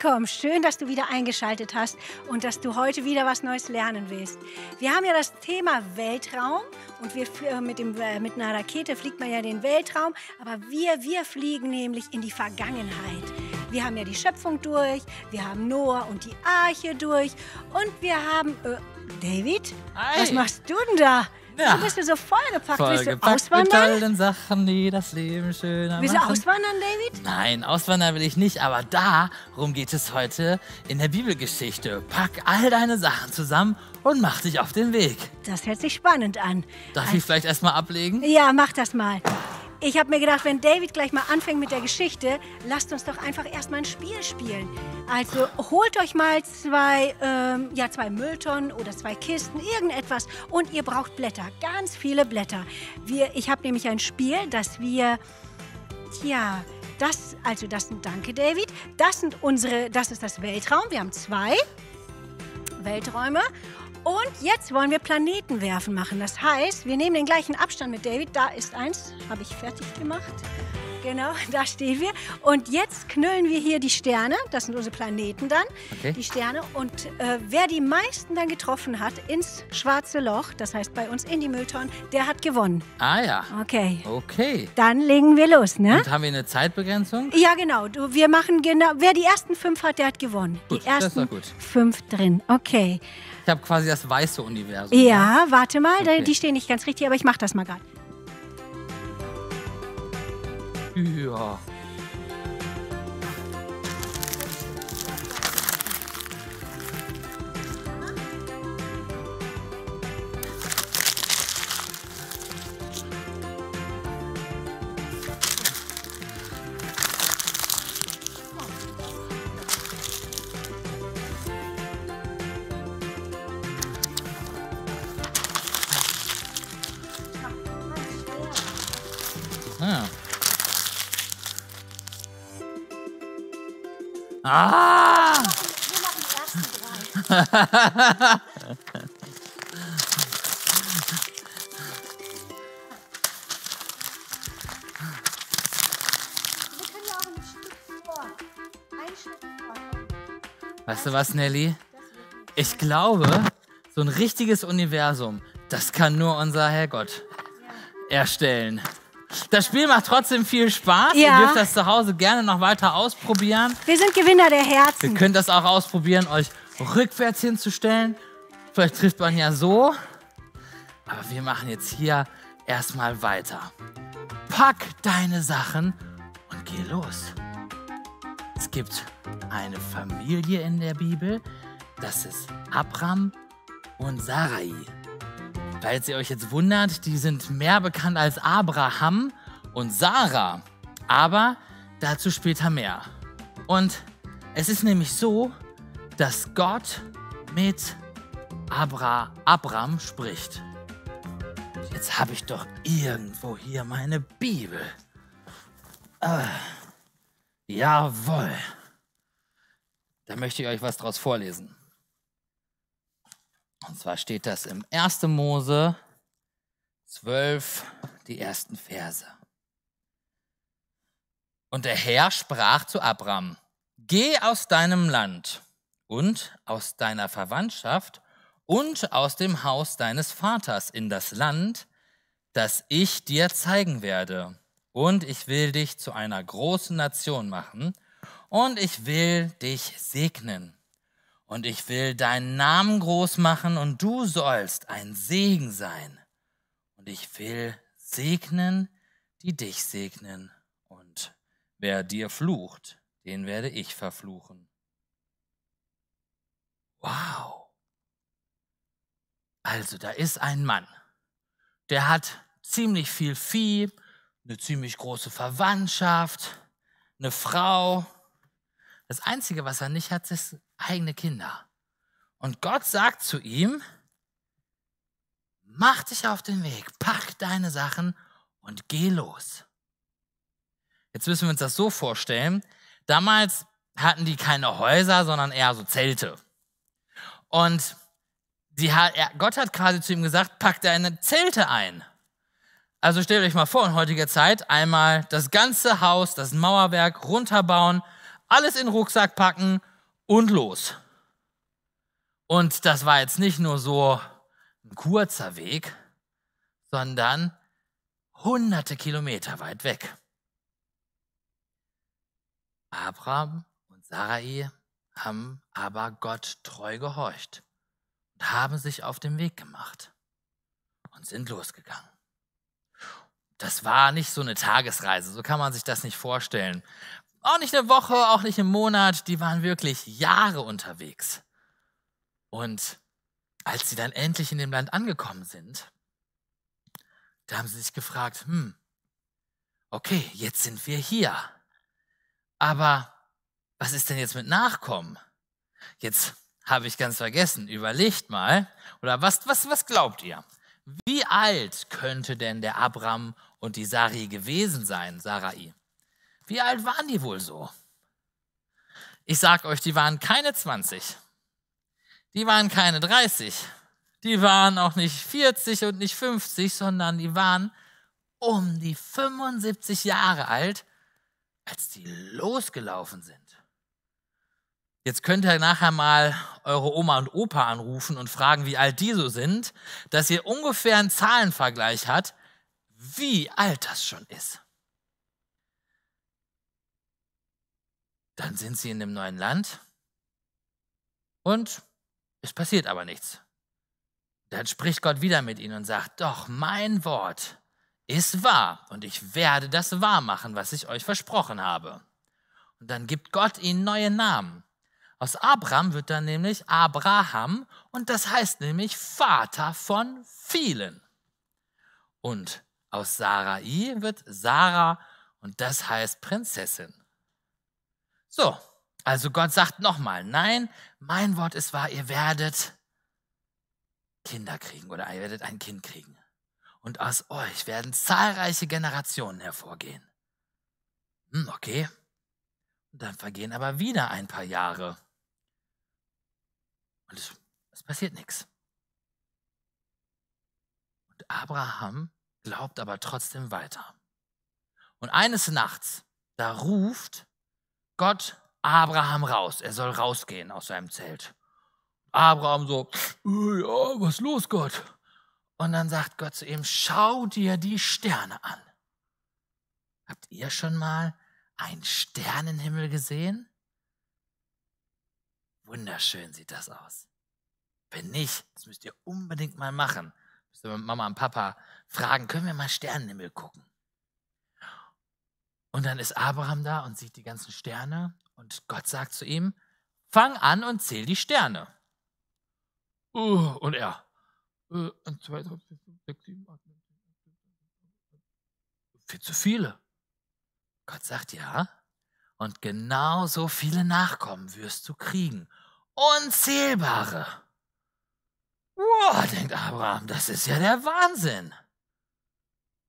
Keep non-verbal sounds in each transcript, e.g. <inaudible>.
willkommen. Schön, dass du wieder eingeschaltet hast und dass du heute wieder was Neues lernen willst. Wir haben ja das Thema Weltraum und wir äh, mit, dem, äh, mit einer Rakete fliegt man ja den Weltraum, aber wir, wir fliegen nämlich in die Vergangenheit. Wir haben ja die Schöpfung durch, wir haben Noah und die Arche durch und wir haben... Äh, David, Hi. was machst du denn da? Ja. Du bist du so vollgepackt. Willst du Vollgepackt mit auswandern? tollen Sachen, die das Leben schöner Willst du machen. auswandern, David? Nein, auswandern will ich nicht, aber darum geht es heute in der Bibelgeschichte. Pack all deine Sachen zusammen und mach dich auf den Weg. Das hört sich spannend an. Darf ich vielleicht erstmal ablegen? Ja, mach das mal. Ich habe mir gedacht, wenn David gleich mal anfängt mit der Geschichte, lasst uns doch einfach erstmal ein Spiel spielen. Also holt euch mal zwei, ähm, ja, zwei Mülltonnen oder zwei Kisten, irgendetwas. Und ihr braucht Blätter, ganz viele Blätter. Wir, ich habe nämlich ein Spiel, das wir, tja, das, also das sind, danke David, das sind unsere, das ist das Weltraum. Wir haben zwei Welträume. Und jetzt wollen wir Planetenwerfen machen. Das heißt, wir nehmen den gleichen Abstand mit David. Da ist eins, habe ich fertig gemacht. Genau, <laughs> da stehen wir. Und jetzt knüllen wir hier die Sterne. Das sind unsere Planeten dann. Okay. Die Sterne. Und äh, wer die meisten dann getroffen hat ins schwarze Loch, das heißt bei uns in die Mülltonnen, der hat gewonnen. Ah ja. Okay. Okay. Dann legen wir los, ne? Und haben wir eine Zeitbegrenzung? Ja, genau. Du, wir machen genau. Wer die ersten fünf hat, der hat gewonnen. Gut, die das ist ersten doch gut. fünf drin. Okay. Ich habe quasi das weiße Universum. Ja, warte mal, Okay. die stehen nicht ganz richtig, aber ich mache das mal gerade. Ja. Ah. Ah! Weißt du was, Nelly? Ich glaube, so ein richtiges Universum, das kann nur unser Herrgott erstellen. Das Spiel macht trotzdem viel Spaß. Ja. Ihr dürft das zu Hause gerne noch weiter ausprobieren. Wir sind Gewinner der Ihr Herzen. könnt das auch ausprobieren, euch rückwärts hinzustellen. Vielleicht trifft man ja so. Aber wir machen jetzt hier erstmal weiter. Pack deine Sachen und geh los. Es gibt eine Familie in der Bibel. Das ist Abram und Sarai. Falls ihr euch jetzt wundert, die sind mehr bekannt als Abraham und Sarah. Aber dazu später mehr. Und es ist nämlich so, dass Gott mit Abra Abram spricht. Jetzt habe ich doch irgendwo hier meine Bibel. Ah, jawohl. Da möchte ich euch was draus vorlesen. Und zwar steht das im 1. Mose 12, die ersten Verse. Und der Herr sprach zu Abram, Geh aus deinem Land und aus deiner Verwandtschaft und aus dem Haus deines Vaters in das Land, das ich dir zeigen werde. Und ich will dich zu einer großen Nation machen und ich will dich segnen. Und ich will deinen Namen groß machen und du sollst ein Segen sein. Und ich will segnen, die dich segnen. Und wer dir flucht, den werde ich verfluchen. Wow. Also, da ist ein Mann, der hat ziemlich viel Vieh, eine ziemlich große Verwandtschaft, eine Frau. Das Einzige, was er nicht hat, ist eigene Kinder. Und Gott sagt zu ihm, mach dich auf den Weg, pack deine Sachen und geh los. Jetzt müssen wir uns das so vorstellen. Damals hatten die keine Häuser, sondern eher so Zelte. Und hat, er, Gott hat quasi zu ihm gesagt, pack deine Zelte ein. Also stellt euch mal vor, in heutiger Zeit einmal das ganze Haus, das Mauerwerk runterbauen, alles in den Rucksack packen und los. Und das war jetzt nicht nur so ein kurzer Weg, sondern hunderte Kilometer weit weg. Abraham und Sarai haben aber Gott treu gehorcht und haben sich auf den Weg gemacht und sind losgegangen. Das war nicht so eine Tagesreise, so kann man sich das nicht vorstellen. Auch nicht eine Woche, auch nicht einen Monat, die waren wirklich Jahre unterwegs. Und als sie dann endlich in dem Land angekommen sind, da haben sie sich gefragt, hm, okay, jetzt sind wir hier. Aber was ist denn jetzt mit Nachkommen? Jetzt habe ich ganz vergessen, überlegt mal, oder was, was, was glaubt ihr? Wie alt könnte denn der Abram und die Sari gewesen sein, Sarai? Wie alt waren die wohl so? Ich sag euch, die waren keine 20. Die waren keine 30. Die waren auch nicht 40 und nicht 50, sondern die waren um die 75 Jahre alt, als die losgelaufen sind. Jetzt könnt ihr nachher mal eure Oma und Opa anrufen und fragen, wie alt die so sind, dass ihr ungefähr einen Zahlenvergleich habt, wie alt das schon ist. Dann sind sie in dem neuen Land und es passiert aber nichts. Dann spricht Gott wieder mit ihnen und sagt, doch, mein Wort ist wahr und ich werde das wahr machen, was ich euch versprochen habe. Und dann gibt Gott ihnen neue Namen. Aus Abraham wird dann nämlich Abraham und das heißt nämlich Vater von vielen. Und aus Sarai wird Sarah und das heißt Prinzessin. So, also Gott sagt nochmal, nein, mein Wort ist wahr, ihr werdet Kinder kriegen oder ihr werdet ein Kind kriegen. Und aus euch werden zahlreiche Generationen hervorgehen. Hm, okay. Und dann vergehen aber wieder ein paar Jahre. Und es, es passiert nichts. Und Abraham glaubt aber trotzdem weiter. Und eines Nachts, da ruft Gott Abraham raus. Er soll rausgehen aus seinem Zelt. Abraham so, äh, ja, was los, Gott? Und dann sagt Gott zu ihm, schau dir die Sterne an. Habt ihr schon mal einen Sternenhimmel gesehen? Wunderschön sieht das aus. Wenn nicht, das müsst ihr unbedingt mal machen. Müsst ihr Mama und Papa fragen, können wir mal Sternenhimmel gucken? Und dann ist Abraham da und sieht die ganzen Sterne und Gott sagt zu ihm, fang an und zähl die Sterne. Uh, und er. Uh, zwei, drei, vier, fünf, sechs, sieben, acht, neun, Viel zu viele. Gott sagt ja. Und genau so viele Nachkommen wirst du kriegen. Unzählbare. Wow, denkt Abraham, das ist ja der Wahnsinn.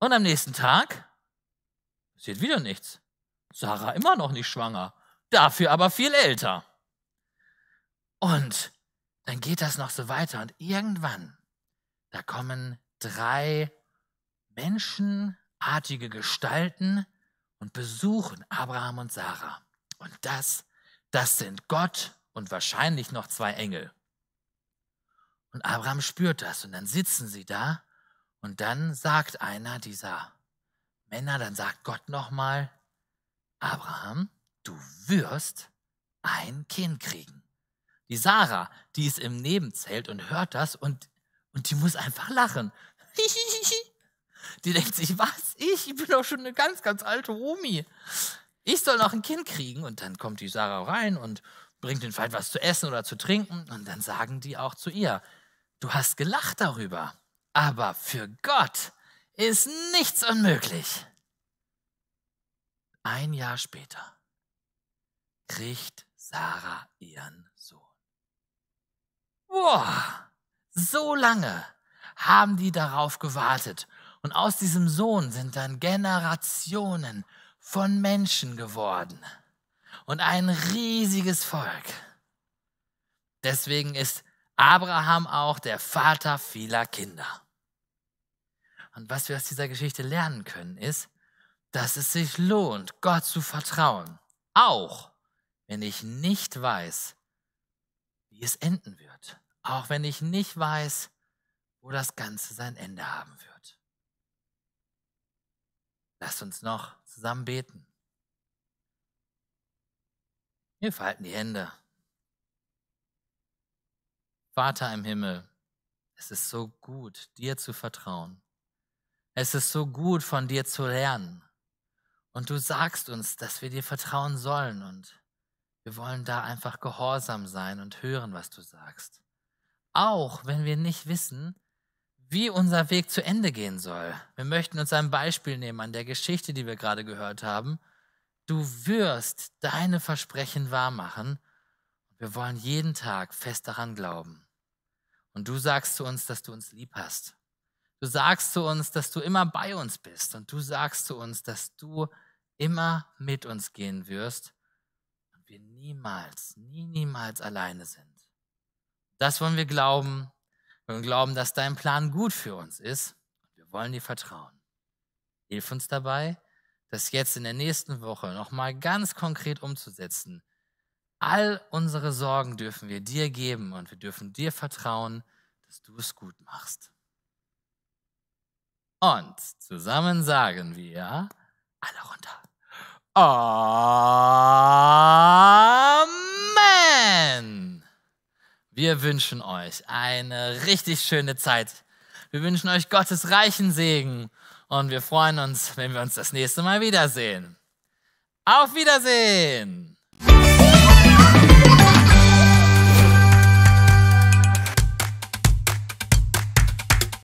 Und am nächsten Tag passiert wieder nichts. Sarah immer noch nicht schwanger, dafür aber viel älter. Und dann geht das noch so weiter und irgendwann, da kommen drei menschenartige Gestalten und besuchen Abraham und Sarah. Und das, das sind Gott und wahrscheinlich noch zwei Engel. Und Abraham spürt das und dann sitzen sie da und dann sagt einer dieser Männer, dann sagt Gott nochmal, Abraham, du wirst ein Kind kriegen. Die Sarah, die ist im Nebenzelt und hört das und, und die muss einfach lachen. <laughs> Die denkt sich, was? Ich? Ich bin doch schon eine ganz, ganz alte Omi. Ich soll noch ein Kind kriegen. Und dann kommt die Sarah rein und bringt den vielleicht was zu essen oder zu trinken. Und dann sagen die auch zu ihr, du hast gelacht darüber. Aber für Gott ist nichts unmöglich. Ein Jahr später kriegt Sarah ihren Sohn. Boah, so lange haben die darauf gewartet. Und aus diesem Sohn sind dann Generationen von Menschen geworden. Und ein riesiges Volk. Deswegen ist Abraham auch der Vater vieler Kinder. Und was wir aus dieser Geschichte lernen können, ist, dass es sich lohnt, Gott zu vertrauen. Auch wenn ich nicht weiß, wie es enden wird, auch wenn ich nicht weiß, wo das Ganze sein Ende haben wird. Lasst uns noch zusammen beten. Wir falten die Hände. Vater im Himmel, es ist so gut, dir zu vertrauen. Es ist so gut, von dir zu lernen. Und du sagst uns, dass wir dir vertrauen sollen und wir wollen da einfach gehorsam sein und hören, was du sagst. Auch wenn wir nicht wissen, wie unser Weg zu Ende gehen soll. Wir möchten uns ein Beispiel nehmen an der Geschichte, die wir gerade gehört haben. Du wirst deine Versprechen wahrmachen. Wir wollen jeden Tag fest daran glauben. Und du sagst zu uns, dass du uns lieb hast. Du sagst zu uns, dass du immer bei uns bist. Und du sagst zu uns, dass du immer mit uns gehen wirst und wir niemals, nie, niemals alleine sind. Das wollen wir glauben. Wir wollen glauben, dass dein Plan gut für uns ist. Und wir wollen dir vertrauen. Hilf uns dabei, das jetzt in der nächsten Woche nochmal ganz konkret umzusetzen. All unsere Sorgen dürfen wir dir geben und wir dürfen dir vertrauen, dass du es gut machst. Und zusammen sagen wir alle runter. Amen. Wir wünschen euch eine richtig schöne Zeit. Wir wünschen euch Gottes reichen Segen und wir freuen uns, wenn wir uns das nächste Mal wiedersehen. Auf Wiedersehen!